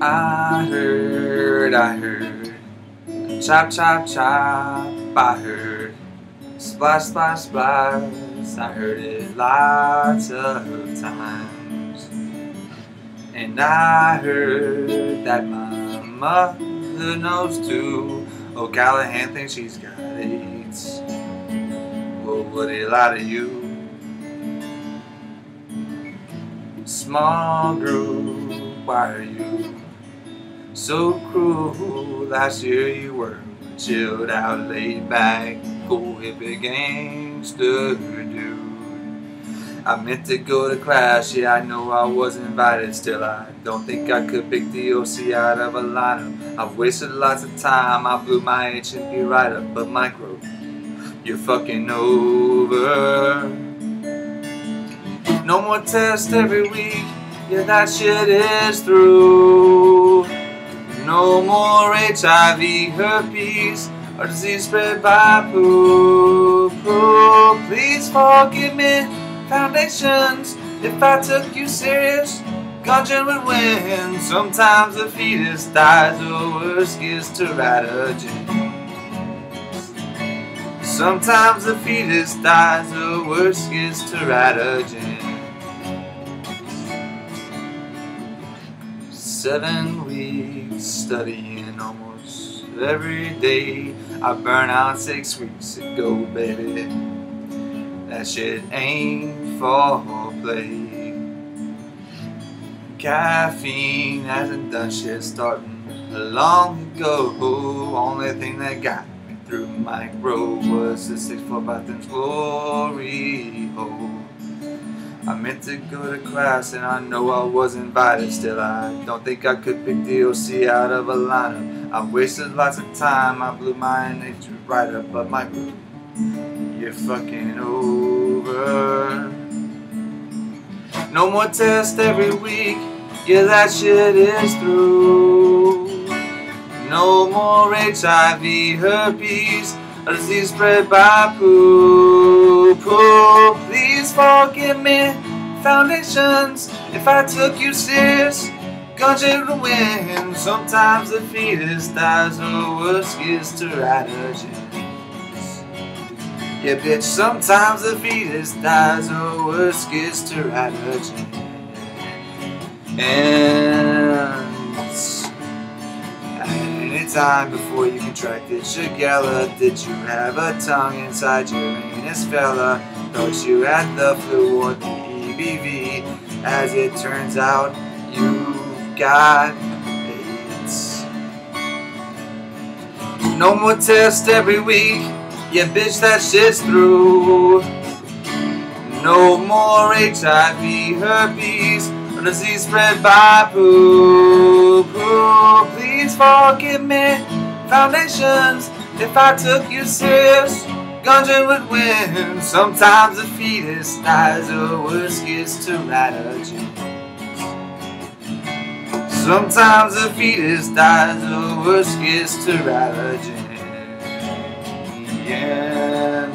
I heard, I heard, chop, chop, chop, I heard, splash, splash, splash, I heard it lots of times. And I heard that my mother knows too. Oh, Callahan thinks she's got AIDS. Well, would he lie to you? Small group, why are you? So cruel, last year you were chilled out, laid back, cool hippie gangster dude. I meant to go to class, yeah, I know I was invited, still I don't think I could pick the OC out of a lineup. I've wasted lots of time, I blew my HNP right up, but micro, you're fucking over. No more tests every week, yeah, that shit is through. No more HIV, herpes, or disease spread by poop. poop. Please forgive me, foundations, if I took you serious. Ganja would win. Sometimes the fetus dies, or worse gets teratogens. Sometimes the fetus dies, or worse gets teratogens. Seven weeks studying almost every day. I burn out six weeks ago, baby. That shit ain't for play. Caffeine hasn't done shit starting long ago. Only thing that got me through my road was the six four Bathroom's glory hole. I meant to go to class and I know I was invited Still I don't think I could pick the OC out of a lineup I've wasted lots of time, I blew my nature right up But my group, you're fucking over No more tests every week, yeah that shit is through No more HIV, herpes, a disease spread by poo, poo. Please forgive me, foundations, if I took you serious. Ganja to win. Sometimes the fetus dies, or worse gets teratogens. Yeah, bitch, sometimes the fetus dies, or worse gets teratogens. And any time before you contracted Shigella Did you have a tongue inside your anus, fella? Thought you had the flu or the EBV As it turns out, you've got AIDS No more tests every week Yeah, bitch, that shit's through No more HIV, herpes or disease spread by poo. Please forgive me, foundations, if I took you serious. Ganja would win. Sometimes the fetus dies, or worse gets teratogens. Sometimes the fetus dies, or worse gets teratogens yeah.